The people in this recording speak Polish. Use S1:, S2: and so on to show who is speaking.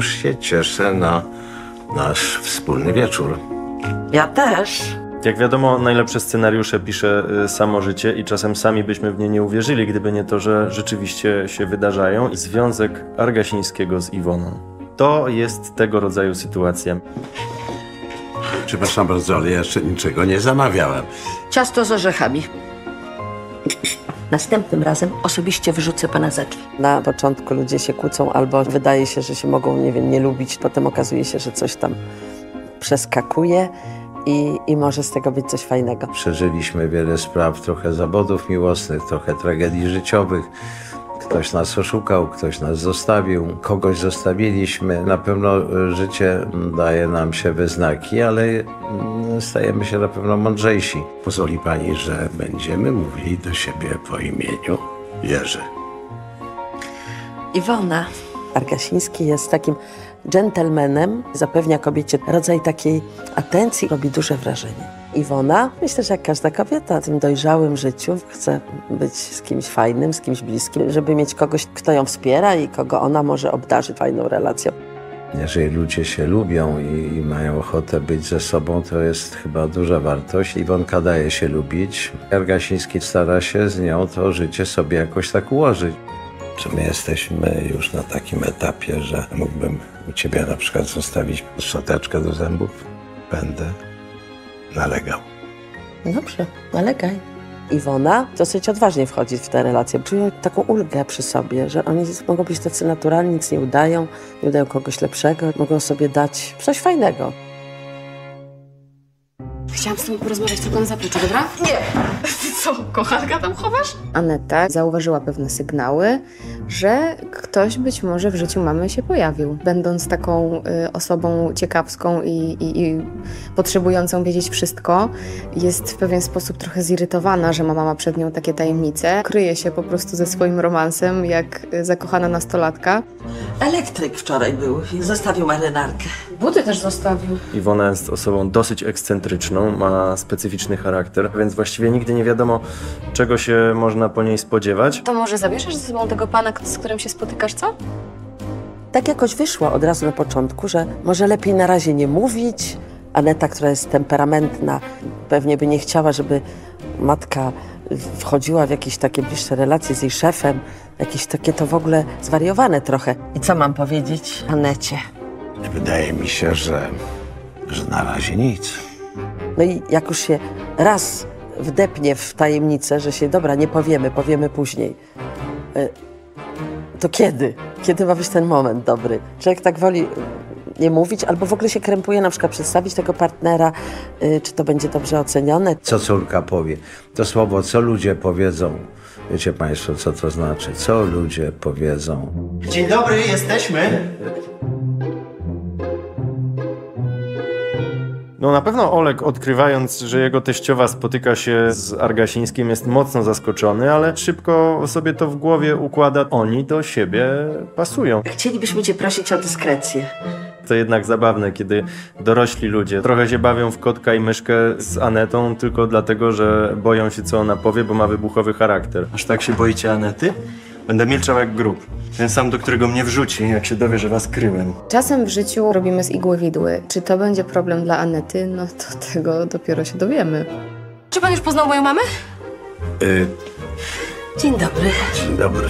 S1: się cieszę na nasz wspólny wieczór.
S2: Ja też.
S3: Jak wiadomo, najlepsze scenariusze pisze y, samo życie i czasem sami byśmy w nie nie uwierzyli, gdyby nie to, że rzeczywiście się wydarzają. I Związek Argasińskiego z Iwoną. To jest tego rodzaju sytuacja.
S1: Przepraszam bardzo, ale ja jeszcze niczego nie zamawiałem.
S2: Ciasto z orzechami. Następnym razem osobiście wyrzucę pana za drzwi.
S4: Na początku ludzie się kłócą albo wydaje się, że się mogą, nie wiem, nie lubić. Potem okazuje się, że coś tam przeskakuje i, i może z tego być coś fajnego.
S1: Przeżyliśmy wiele spraw, trochę zawodów miłosnych, trochę tragedii życiowych. Ktoś nas oszukał, ktoś nas zostawił, kogoś zostawiliśmy. Na pewno y, życie daje nam się wyznaki, ale y, stajemy się na pewno mądrzejsi. Pozwoli pani, że będziemy mówili do siebie po imieniu Jerzy.
S2: Iwona,
S4: Argasiński jest takim dżentelmenem, zapewnia kobiecie rodzaj takiej atencji, robi duże wrażenie. Iwona, myślę, że jak każda kobieta w tym dojrzałym życiu chce być z kimś fajnym, z kimś bliskim, żeby mieć kogoś, kto ją wspiera i kogo ona może obdarzyć fajną relacją.
S1: Jeżeli ludzie się lubią i, i mają ochotę być ze sobą, to jest chyba duża wartość. Iwonka daje się lubić. Jargasiński stara się z nią to życie sobie jakoś tak ułożyć. Czy my jesteśmy już na takim etapie, że mógłbym u ciebie na przykład zostawić szczoteczkę do zębów? Będę nalegał.
S4: Dobrze, nalegaj. Iwona dosyć odważnie wchodzi w te relacje. Czują taką ulgę przy sobie, że oni mogą być tacy naturalni, nic nie udają, nie udają kogoś lepszego, mogą sobie dać coś fajnego.
S5: Chciałam z tobą porozmawiać tylko na zapleczu, dobra? Nie! Co, kochanka tam chowasz?
S6: Aneta zauważyła pewne sygnały, że ktoś być może w życiu mamy się pojawił. Będąc taką y, osobą ciekawską i, i, i potrzebującą wiedzieć wszystko, jest w pewien sposób trochę zirytowana, że mama ma przed nią takie tajemnice. Kryje się po prostu ze swoim romansem, jak y, zakochana nastolatka.
S2: elektryk wczoraj był i zostawił marynarkę.
S5: Buty też zostawił.
S3: Iwona jest osobą dosyć ekscentryczną, ma specyficzny charakter, więc właściwie nigdy nie wiadomo, czego się można po niej spodziewać.
S6: To może zabierzesz ze sobą tego pana, z którym się spotykasz, co?
S4: Tak jakoś wyszło od razu na początku, że może lepiej na razie nie mówić. Aneta, która jest temperamentna, pewnie by nie chciała, żeby matka wchodziła w jakieś takie bliższe relacje z jej szefem. Jakieś takie to w ogóle zwariowane trochę.
S2: I co mam powiedzieć Anecie?
S1: Wydaje mi się, że, że na razie nic.
S4: No i jak już się raz wdepnie w tajemnicę, że się dobra, nie powiemy, powiemy później. y, To kiedy? Kiedy ma być ten moment dobry? Człowiek tak woli y, nie mówić, albo w ogóle się krępuje na przykład przedstawić tego partnera, y, czy to będzie dobrze ocenione.
S1: Co córka powie? To słowo, co ludzie powiedzą. Wiecie Państwo, co to znaczy? Co ludzie powiedzą?
S7: Dzień dobry, jesteśmy.
S3: No na pewno Olek, odkrywając, że jego teściowa spotyka się z Argasińskim, jest mocno zaskoczony, ale szybko sobie to w głowie układa. Oni do siebie pasują.
S2: Chcielibyśmy cię prosić o dyskrecję.
S3: To jednak zabawne, kiedy dorośli ludzie trochę się bawią w kotka i myszkę z Anetą tylko dlatego, że boją się co ona powie, bo ma wybuchowy charakter.
S7: Aż tak się boicie Anety? Będę milczał jak grób. Ten sam, do którego mnie wrzuci, jak się dowie, że was kryłem.
S6: Czasem w życiu robimy z igły widły. Czy to będzie problem dla Anety? No to tego dopiero się dowiemy.
S5: Czy pan już poznał moją mamę?
S1: Y,
S2: Dzień dobry.
S1: dzień dobry.